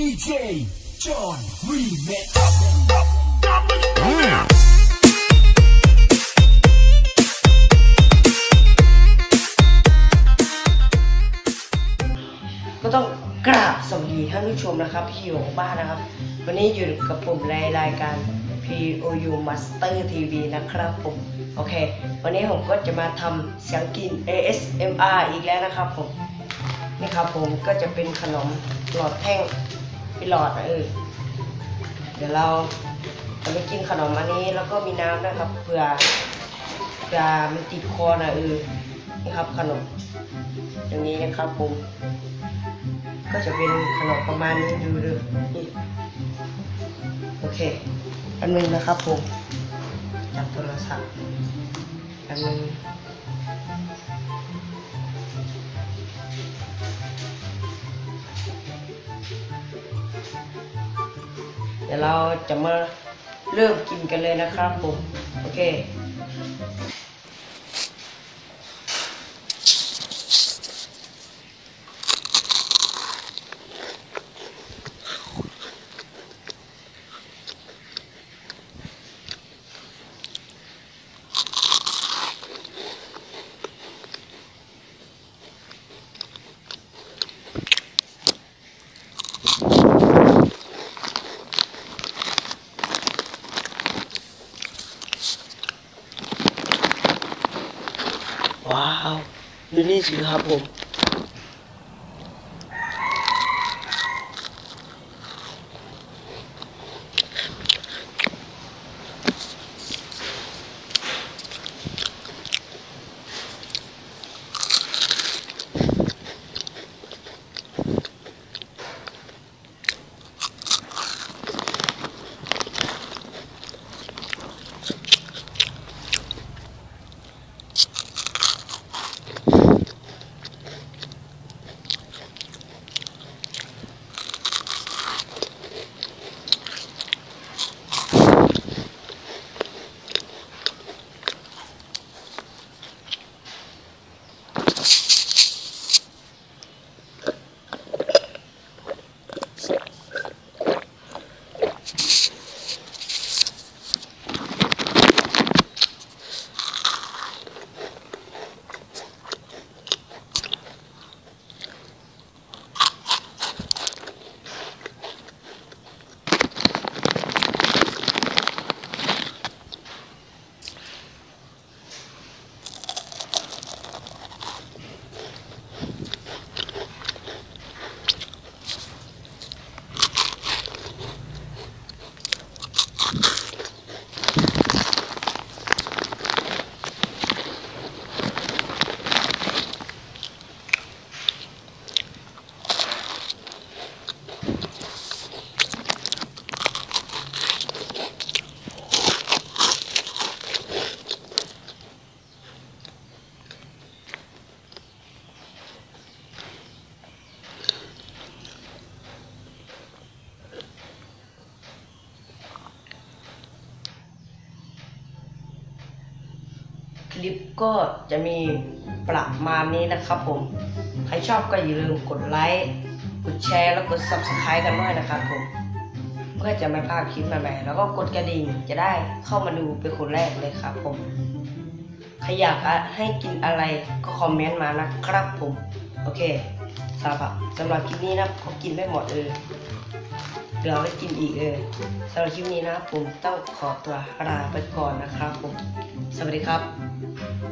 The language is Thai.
DJ John Remix ก็ต้องกราบสวัสดีท่านผู้ชมนะครับที่โอบ้านนะครับ วันนี้อยู่กับผมในรายการ POU Master TV นะครับผมโอเค วันนี้ผมก็จะมาทำเสียงกิน ASMR อีกแล้วนะครับผมนี่ครับผมก็จะเป็นขนมหลอดแท่ง เป็นหลอดนะเออเดี๋ยวเราจะไปกินขนมอันนี้แล้วก็มีน้ำนะครับเผื่อเผื่อมันติดคอนะเออนี่ครับขนมอย่างนี้นะครับผมก็จะเป็นขนมประมาณนี้ดูดูนี่โอเคอันนึงนะครับผมจับโทรศัพท์อันนึง ดี๋ยวเราจะมาเริ่มกินกันเลยนะครับผม โอเค ว้าวดูนี่สิครับผม ลิปก็จะมีประมาณนี้นะครับผม ใครชอบก็อย่าลืมกดไลค์ กดแชร์แล้วกด subscribe กันด้วยนะครับผม เพื่อจะไม่พลาดคลิปใหม่ๆ แล้วก็กดกระดิ่งจะได้เข้ามาดูเป็นคนแรกเลยครับผม ใครอยากให้กินอะไรก็คอมเมนต์มานะครับผม โอเคสำหรับสำหรับคลิปนี้นะผมกินไม่หมดเออ เดี๋ยวเอาไปกินอีกเออสำหรับคลิปนี้นะครับผมต้องขอตัวลาไปก่อนนะครับผม สวัสดีครับ